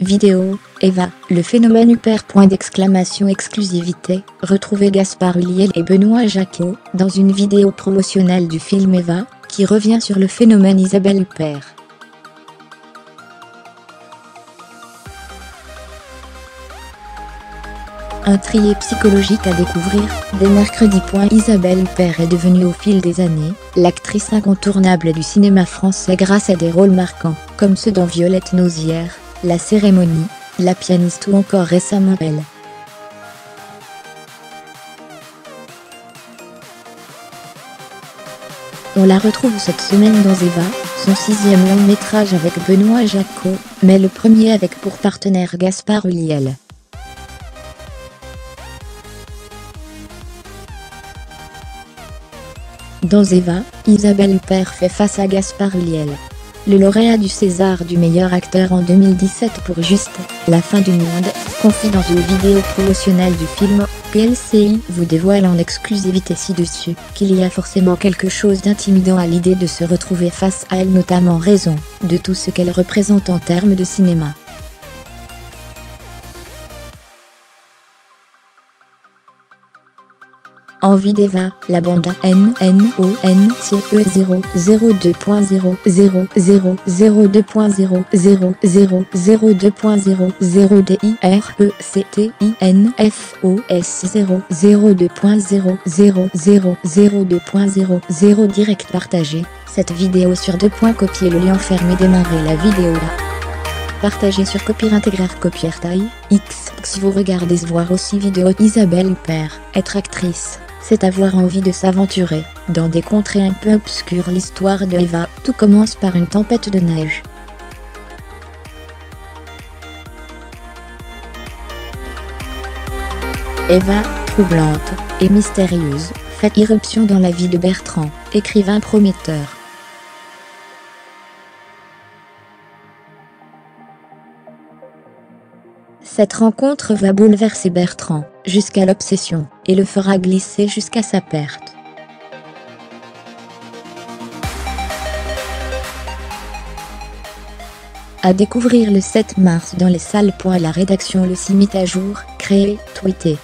Vidéo, Eva, le phénomène Huper. Point d'exclamation exclusivité. Retrouvez Gaspard Huliel et Benoît Jacquot dans une vidéo promotionnelle du film Eva, qui revient sur le phénomène Isabelle Huppert. Un trier psychologique à découvrir, dès mercredi. Isabelle Huppert est devenue au fil des années, l'actrice incontournable du cinéma français grâce à des rôles marquants, comme ceux dans Violette Nausière, La Cérémonie, La pianiste ou encore récemment Elle. On la retrouve cette semaine dans Eva, son sixième long métrage avec Benoît Jacquot, mais le premier avec pour partenaire Gaspard Huliel. Dans Eva, Isabelle Huppert fait face à Gaspard Huliel. Le lauréat du César du meilleur acteur en 2017 pour Juste, La fin du monde, confie dans une vidéo promotionnelle du film, PLCI vous dévoile en exclusivité ci-dessus, qu'il y a forcément quelque chose d'intimidant à l'idée de se retrouver face à elle notamment raison, de tout ce qu'elle représente en termes de cinéma. 0 0 2.0 0 0 0 2.0 0 direct partagé. Cette vidéo sur deux points copier le lien fermé démarrer la vidéo là. Partagez sur Copier Intégrar Copier Taille, X. Vous regardez voir aussi vidéo Isabelle Huppert, être actrice c'est avoir envie de s'aventurer dans des contrées un peu obscures. L'histoire de Eva, tout commence par une tempête de neige. Eva, troublante et mystérieuse, fait irruption dans la vie de Bertrand, écrivain prometteur. Cette rencontre va bouleverser Bertrand, jusqu'à l'obsession, et le fera glisser jusqu'à sa perte. À découvrir le 7 mars dans les salles. La rédaction Le Cimite à jour, créé, tweeté.